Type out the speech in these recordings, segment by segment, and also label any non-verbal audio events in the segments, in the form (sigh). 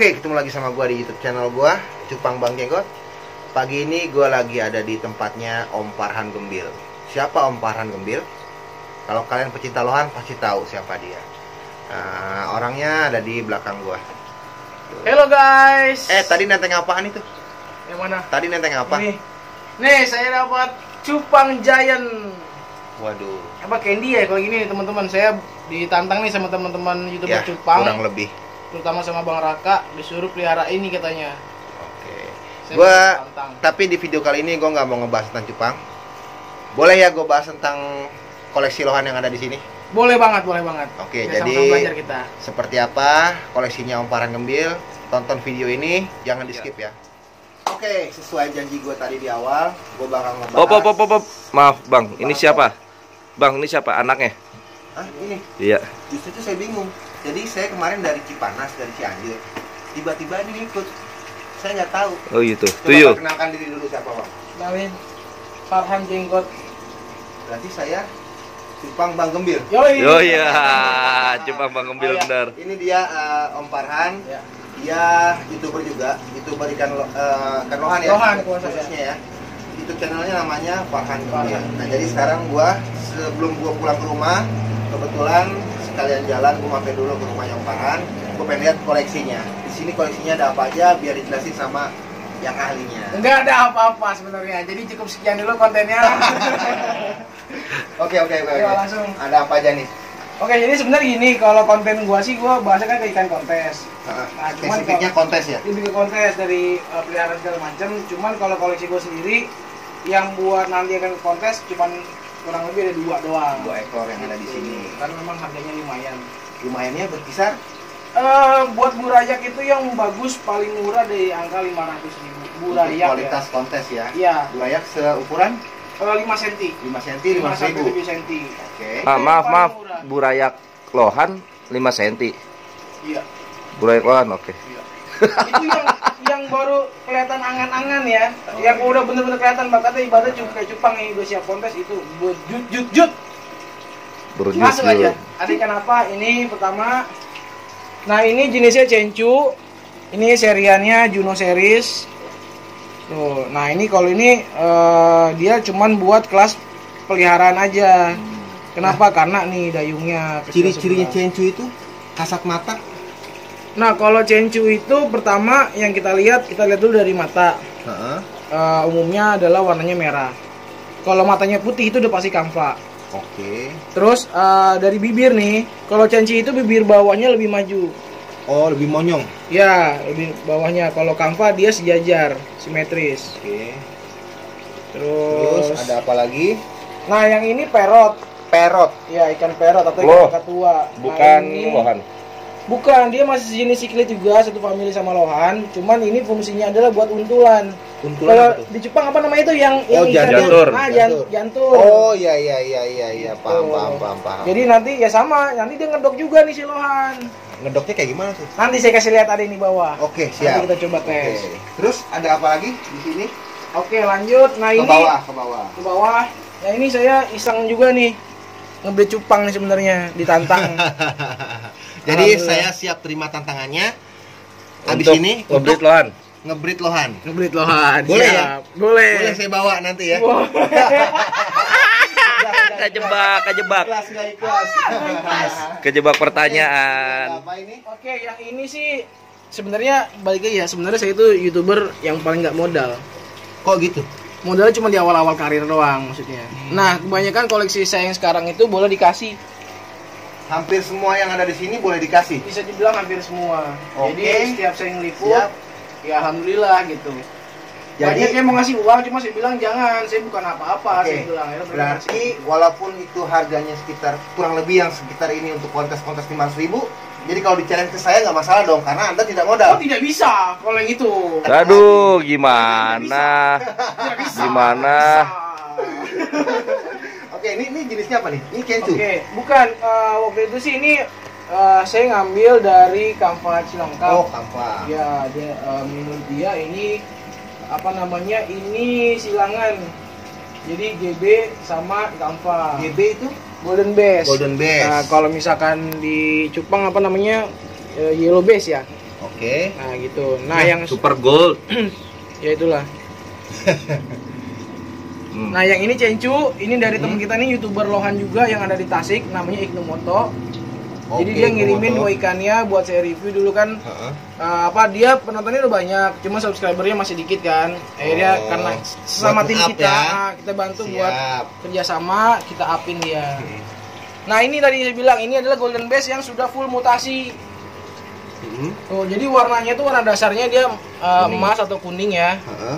Oke, ketemu lagi sama gua di YouTube channel gua, Cupang Bang Jenggot. Pagi ini gua lagi ada di tempatnya Om Farhan Gembil. Siapa Om Farhan Gembil? Kalau kalian pecinta lohan pasti tahu siapa dia. Nah, orangnya ada di belakang gua. Halo guys. Eh, tadi nenteng apaan itu? yang mana? Tadi nenteng apa? Nih. Nih, saya dapat cupang giant. Waduh. Apa candy ya kalau gini teman-teman saya ditantang nih sama teman-teman YouTuber Ya, cupang, kurang lebih. Terutama sama Bang Raka disuruh pelihara ini katanya. Oke. Saya Gua tapi di video kali ini gua nggak mau ngebahas tentang Jepang. Boleh ya gua bahas tentang koleksi lohan yang ada di sini? Boleh banget, boleh banget. Oke, Biar jadi- belajar kita. seperti apa koleksinya Om Farhan Gembil. Tonton video ini, jangan di skip ya. Oke, sesuai janji gue tadi di awal, gue bakal ngebahas. Op, op, op, op, op. Maaf bang, ini siapa? Bang, ini siapa? Anaknya? Hah, ini, Iya. justru itu saya bingung. Jadi saya kemarin dari Cipanas, dari Cianjur, tiba-tiba ini ikut. Saya nggak tahu. Oh gitu. Tuyul. perkenalkan diri dulu siapa bang? Kenalin Farhan Jenggot. Berarti saya Cupang Bang Gembil. Yoi. (laughs) Oh iya, coba bang Oh, ngambil iya. benar. Ini dia eh, Om Farhan. Ya. Dia youtuber juga, youtuber ikan eh, ikan lohan ya, Lohan, khususnya ya. YouTube channelnya namanya Farhan Gembil. Farhan. Nah jadi sekarang gua sebelum gua pulang ke rumah, kebetulan sekalian jalan gua mampir dulu ke rumahnya Om Farhan. Gua pengen lihat koleksinya. Di sini koleksinya ada apa aja, biar dijelasin sama yang ahlinya. Enggak ada apa-apa sebenarnya. Jadi cukup sekian dulu kontennya. (laughs) Oke oke oke. Ayo, oke. langsung. Ada apa aja nih? Oke, jadi sebenarnya gini, kalau konten gua sih gua bahasnya kan ke ikan kontes. Heeh. Nah, cuman Spesifiknya kontes ya. lebih ke kontes dari uh, peliharaan segala macam cuman kalau koleksi gue sendiri yang buat nanti akan kontes cuman kurang lebih ada dua doang Dua ekor yang ada di sini. karena memang harganya lumayan Lumayannya berkisar Eh buat burayak itu yang bagus paling murah dari angka 500 ribu untuk burayak kualitas kontes ya. ya Burayak seukuran iya eh, 5 cm 5 cm 5 ribu. 7 cm Oke. Ah, Itu maaf, maaf. murah. Burayak lohan 5 cm. iya Burayak lohan, oke. iya. itu yang yang baru kelihatan angan-angan ya yang udah bener-bener kelihatan bakatnya ibaratnya cuma kayak cupang yang udah siap kontes itu buat jut jut jut Berujut. Langsung aja. Ada ikan apa? Ini pertama. Nah ini jenisnya cencu. Ini seriannya Juno series. Tuh. Nah ini kalau ini eh, dia cuman buat kelas peliharaan aja. Kenapa? Karena nih dayungnya. Ciri-cirinya cencu itu kasat mata. Nah kalau cencu itu pertama yang kita lihat kita lihat dulu dari mata. Heeh. Eh, umumnya adalah warnanya merah. Kalau matanya putih itu udah pasti kamfa. Oke. Terus eh, dari bibir nih, kalau cenci itu bibir bawahnya lebih maju. Oh, lebih monyong. Ya, lebih bawahnya. Kalau kanva dia sejajar, simetris. Oke. Terus, Terus ada apa lagi? Nah, yang ini perot. Perot. Ya, ikan perot atau ikan katua. Nah, Bukan ini- lohan. Bukan, dia masih sejenis siklit juga, satu famili sama lohan. Cuman ini fungsinya adalah buat untulan. Untulan Kalau di Jepang apa namanya itu yang Oh, yang- jantur. Ah, jan- Jantur. jantur. Oh, iya iya iya iya iya, Gitu. paham paham paham paham. Jadi nanti ya sama, nanti dia ngedok juga nih si lohan. ngedoknya kayak gimana tuh? Nanti saya kasih lihat ada ini bawah. Oke, siap. Nanti kita coba tes. Terus ada apa lagi di sini? Oke, lanjut. Nah, Ke ini bawah, ke bawah. ke bawah. Ya ini saya iseng juga nih ngebeli cupang nih sebenarnya ditantang. (laughs) Jadi saya siap terima tantangannya. Habis Untuk ini ngebreed untuk lohan. ngebreed lohan. ngebeli lohan. Boleh siap. ya? Boleh. Boleh saya bawa nanti ya? (laughs) (laughs) Kejebak, kejebak. Ikhlas nggak ikhlas? (laughs) Ikhlas. Kejebak pertanyaan. Apa ini? Oke, yang ini sih sebenarnya balik lagi ya. Sebenarnya saya itu youtuber yang paling nggak modal. Kok gitu? Modalnya cuma di awal-awal karir doang maksudnya. Nah, kebanyakan koleksi saya yang sekarang itu boleh dikasih. Hampir semua yang ada di sini boleh dikasih. Bisa dibilang hampir semua. Oke. Jadi setiap saya ngeliput, Siap. ya alhamdulillah gitu. Jadi- Banyak yang mau ngasih uang, cuma saya bilang jangan, saya bukan apa-apa, Oke. saya bilang. Ya, Berarti ngasih. walaupun itu harganya sekitar kurang lebih yang sekitar ini untuk kontes-kontes 500 ribu, Jadi kalau di challenge ke saya nggak masalah dong, karena anda tidak Oh modal. tidak bisa kalau yang itu. Aduh, gimana? Tidak bisa. Gimana? Oke, ini ini jenisnya apa nih? Ini kencu. Oke, bukan eh, waktu itu sih ini eh, saya ngambil dari Kampa Cilangkap. Oh, kampa. Ya, dia eh, menurut dia ini apa namanya? Ini silangan. Jadi GB sama Kampa. GB itu Golden Base. golden base. Nah, kalau misalkan di Cupang apa namanya? Eh, yellow base ya. Oke. Nah, gitu. Nah, yang Super Gold. (clears throat) ya itulah. (laughs) Hmm. Nah, yang ini Cencu, ini dari Hmm. teman kita nih YouTuber Lohan juga yang ada di Tasik namanya Ignu Moto. Jadi Oke, dia ngirimin dua ikannya buat saya review dulu kan. Heeh. Eh, apa dia penontonnya udah banyak, cuma subscribernya masih dikit kan. Akhirnya Oh, karena sesama buat tim kita, ya. ah, kita bantu buat Siap. kerjasama, kita upin dia. Nah ini tadi saya bilang ini adalah golden base yang sudah full mutasi. Hmm. Tuh, jadi warnanya tuh warna dasarnya dia Kuning. emas atau kuning ya. Heeh.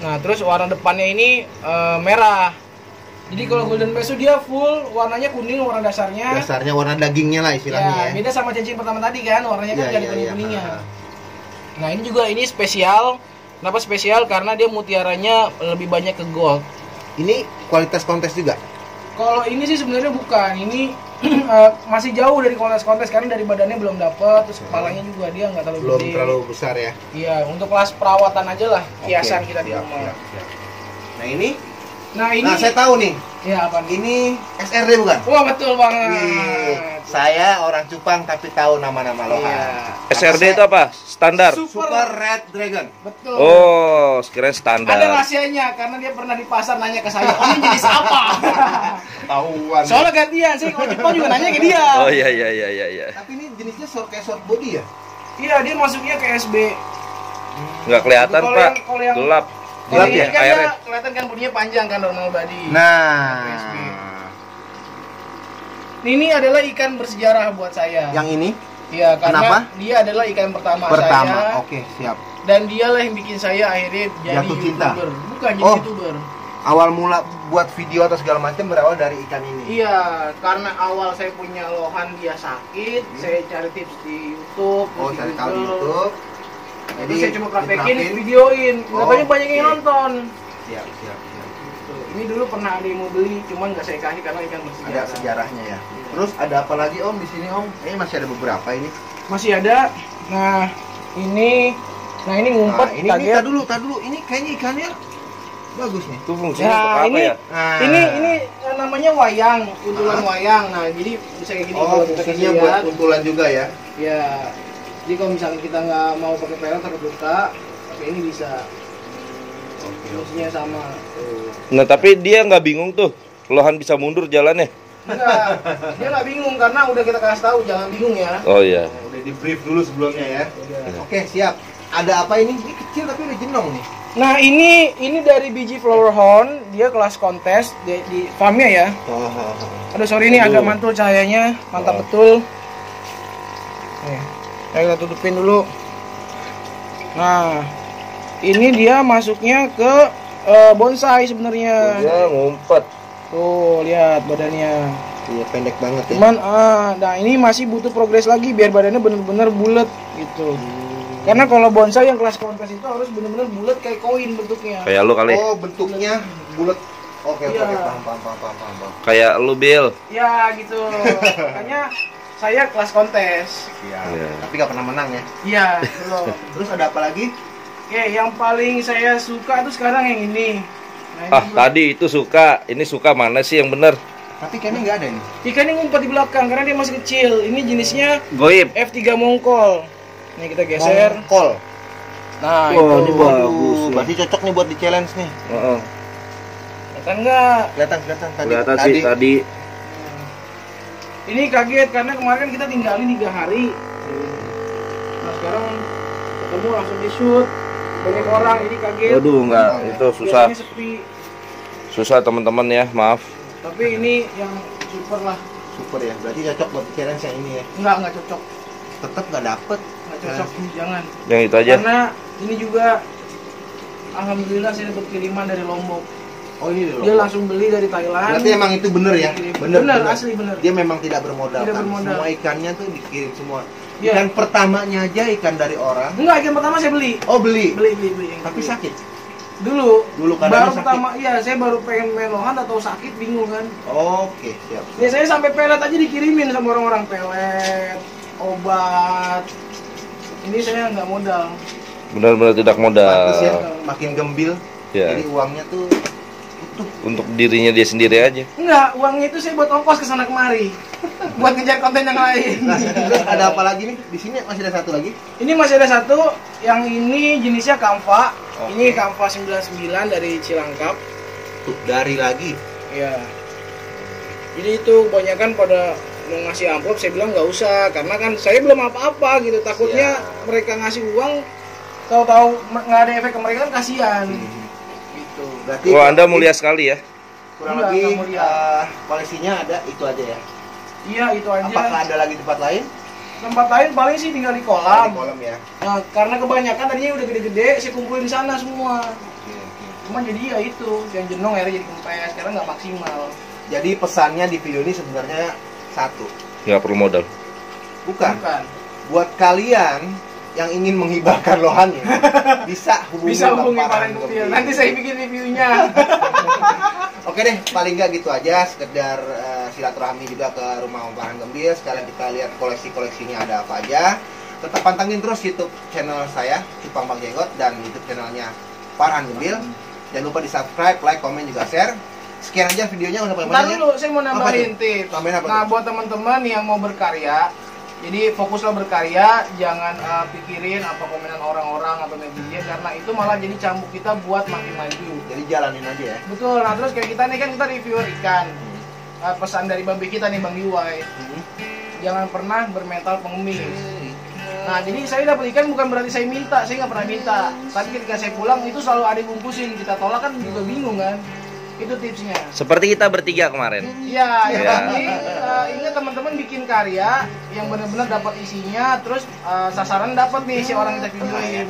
Nah terus warna depannya ini eh, merah. Jadi kalau golden base tuh dia full warnanya kuning warna dasarnya. Dasarnya warna dagingnya lah istilahnya Ya, ya. beda sama cincin pertama tadi kan, warnanya kan Iya, jadi iya, kuning iya. kuningnya. Heeh. Nah ini juga ini spesial. Kenapa spesial? Karena dia mutiaranya lebih banyak ke gold. Ini kualitas kontes juga. Kalau ini sih sebenarnya bukan. Ini eh, masih jauh dari kontes-kontes karena dari badannya belum dapet, terus kepalanya juga dia nggak terlalu Belum gede. terlalu besar ya. Iya, untuk kelas perawatan aja lah, hiasan Oke, kita di rumah. siap, siap. Nah, ini Nah ini, Nah, saya tahu nih. ya apa nih? Ini SRD bukan? Wah betul banget. Wih, saya orang Cupang tapi tahu nama-nama lohan. Iya. SRD itu apa? Standar. Super. Super Red Dragon. Betul. Oh, sekiranya Ada standar. rahasianya karena dia pernah di pasar nanya ke saya, "Oh, ini jenis apa?" (laughs) Tahuan. Soalnya gantian, saya kalau Jepang juga nanya ke dia. Oh iya iya iya iya iya. Tapi ini jenisnya short kayak short body ya? Iya, dia masuknya ke SB. Nggak kelihatan, Kalau Pak. yang- yang- Gelap. Gelap ya, kan airnya. kelihatan kan bodinya panjang kan normal body. Nah. Ini adalah ikan bersejarah buat saya. yang ini Iya, karena Kenapa? dia adalah ikan pertama, pertama. saya. Oke, siap. Dan dialah yang bikin saya akhirnya jadi Jatuh cinta. YouTuber. Bukan jadi Oh. YouTuber. Awal mula buat video atau segala macam berawal dari ikan ini. Iya, karena awal saya punya lohan dia sakit, saya cari tips di YouTube, Oh, cari tahu di. YouTube. Jadi saya coba praktekin, videoin. Oh, banyak banyak yang oke. nonton. Siap, siap, siap. Tuh, Ini dulu pernah ada yang mau beli, cuman nggak saya kasih karena ikan Ada bersejarah. sejarahnya ya. Terus ada apa lagi Om di sini Om? Ini masih ada beberapa ini. Masih ada. Nah, ini nah ini ngumpet Nah, ini, ini tar dulu, tar dulu. Ini kayaknya ikannya bagus nih. Itu fungsinya Nah, untuk apa ini ya? Nah. ini ini eh, namanya wayang, untulan wayang. Nah, jadi bisa kayak gini Oh, kalau kita fungsinya buat kuntulan juga ya. Ya. Jadi kalau misalnya kita nggak mau pakai pelet takut luka, pakai ini bisa. Oke, Fungsinya sama. Tuh. Nah, tapi dia nggak bingung tuh. Lohan bisa mundur jalannya. Enggak, dia nggak bingung karena udah kita kasih tahu jangan bingung ya. Oh iya. Nah, udah di brief dulu sebelumnya ya. Udah. Oke, siap. Ada apa ini? Ini kecil tapi udah jenong nih. Nah ini ini dari biji flower horn, dia kelas kontes di, di farmnya ya. Oh, Aduh sorry ini agak mantul cahayanya, mantap Oh. betul. Nih, kita tutupin dulu. Nah, ini dia masuknya ke eh, bonsai sebenarnya. Dia ngumpet. Tuh lihat badannya. Iya, pendek banget ya. Cuman, ah, nah ini masih butuh progres lagi biar badannya bener-bener bulat gitu. Karena kalau bonsai yang kelas kontes itu harus bener-bener bulat kayak koin bentuknya. Kayak lu kali. Oh, bentuknya bulat. Oke, oke, Iya. oke, paham, paham, paham, paham, paham, paham. Kayak lu Bill. Ya gitu. Makanya saya kelas kontes. Iya. Iya. Tapi nggak pernah menang ya. Iya, belum. (laughs) Terus ada apa lagi? Oke, yang paling saya suka tuh sekarang yang ini. Nah, ini Ah, tadi itu suka. Ini suka mana sih yang bener? Tapi kayaknya nggak ada nih. Ikan ini ngumpet di belakang karena dia masih kecil. Ini jenisnya Goib. F3 Mongkol. Nih kita geser. Kol. Nah, Wah, itu ini bagus nih. Berarti cocok nih buat di challenge nih. Heeh. kan enggak? Kelihatan, kelihatan tadi. Kelihatan sih tadi. Ini kaget karena kemarin kita tinggalin tiga hari. Nah sekarang ketemu langsung di shoot. Banyak orang jadi kaget. Waduh, enggak. Itu susah. Sepi. Susah teman-teman ya, maaf. Tapi ini yang super lah. Super ya. Berarti cocok buat di challenge yang ini ya. Enggak, enggak cocok. Tetap nggak dapet. Enggak cocok. Jangan. Yang itu aja. Karena ini juga alhamdulillah saya dapat kiriman dari Lombok. Oh ini di Dia langsung beli dari Thailand. Berarti emang itu bener ya? Bener, asli bener. Dia memang tidak bermodal. Tidak kan? bermodal. Semua ikannya tuh dikirim semua. Iya. Ikan pertamanya aja ikan dari orang. Enggak, ikan pertama saya beli. Oh beli. Beli, beli, beli. yang Tapi beli. sakit. Dulu. Dulu keadaannya baru sakit. pertama, iya saya baru pengen main lohan atau sakit bingung kan. Oke siap. Ya saya sampai pelet aja dikirimin sama orang-orang pelet, obat. Ini saya nggak modal. Benar-benar tidak modal. Bagus ya. Makin gembil. Ya. Jadi uangnya tuh utuh. Untuk dirinya dia sendiri aja. Enggak, uangnya itu saya buat ongkos ke sana kemari. (laughs) buat ngejar konten yang lain. Nah, terus ada apa lagi nih? Di sini masih ada satu lagi. Ini masih ada satu, yang ini jenisnya Kampa. Oke. Ini Kampa 99 dari Cilangkap. Tuh dari lagi. Ya. Jadi itu kebanyakan pada mau ngasih amplop saya bilang nggak usah karena kan saya belum apa-apa gitu takutnya Ya. mereka ngasih uang tahu-tahu nggak ada efek ke mereka kan kasihan Hmm. gitu Berarti Wah, Anda mulia sekali ya. kurang Enggak, lebih enggak mulia. eh, koleksinya ada itu aja ya. iya itu aja Apakah ada lagi tempat lain? tempat lain paling sih tinggal di Di kolam kolam ya. nah karena kebanyakan tadinya udah gede-gede saya kumpulin di sana semua cuman jadi ya itu yang jenong akhirnya jadi kempes karena nggak maksimal Jadi pesannya di video ini sebenarnya satu. Nggak perlu modal. Bukan. bukan Buat kalian yang ingin menghibahkan lohannya, (laughs) bisa hubungi bisa hubungi nanti saya bikin reviewnya (laughs) Oke deh, paling nggak gitu aja, sekedar eh, silaturahmi juga ke rumah Om Farhan Gembir. Sekalian kita lihat koleksi-koleksinya ada apa aja. Tetap pantengin terus YouTube channel saya, Cupang Bang Jenggot, dan YouTube channelnya Farhan Gembir. Jangan lupa di subscribe, like, komen, juga share. Sekian aja videonya, udah paling banyak. dulu, saya mau nambahin tips. Tambahin apa Nah, buat teman-teman yang mau berkarya, jadi fokuslah berkarya, jangan eh, pikirin apa komenan orang-orang atau netizen karena itu malah jadi cambuk kita buat makin maju. Jadi jalanin aja ya. Betul. Nah, terus kayak kita nih kan kita reviewer ikan. Eh, pesan dari babi kita nih Bang Iwai, Hmm. jangan pernah bermental pengemis. Nah, jadi saya dapat ikan bukan berarti saya minta, saya nggak pernah minta. Tapi ketika saya pulang itu selalu ada bungkusin. Kita tolak kan juga bingung kan. Itu tipsnya. Seperti kita bertiga kemarin. Iya, yang Iya. penting eh, ingat teman-teman bikin karya yang benar-benar dapat isinya, terus eh, sasaran dapat nih si orang yang kita videoin.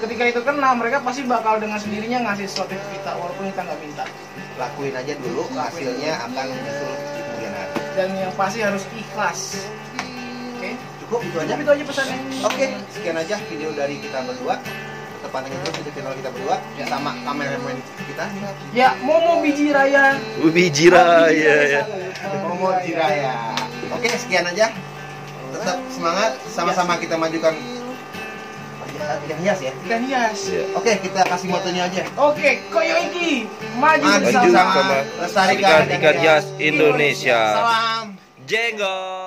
Ketika itu kena, mereka pasti bakal dengan sendirinya ngasih sesuatu ke kita walaupun kita nggak minta. Lakuin aja dulu, hasilnya akan menyusul di kemudian hari. Dan yang pasti harus ikhlas. Oke? Cukup itu aja. Tapi itu aja pesannya. Oke, sekian aja video dari kita berdua. Pantengin terus YouTube channel kita berdua sama kameramen kita. Ya, Momo Biji Raya. Biji raya ya. Momo Jiraya. Oke, sekian aja. Tetap semangat, sama-sama kita majukan ikan hias ya. Ikan hias. Iya. Oke, kita kasih motonya aja. Oke, koyo iki maju Maju bersama. sama lestarikan ikan ikan hias Indonesia. Salam. Jenggot.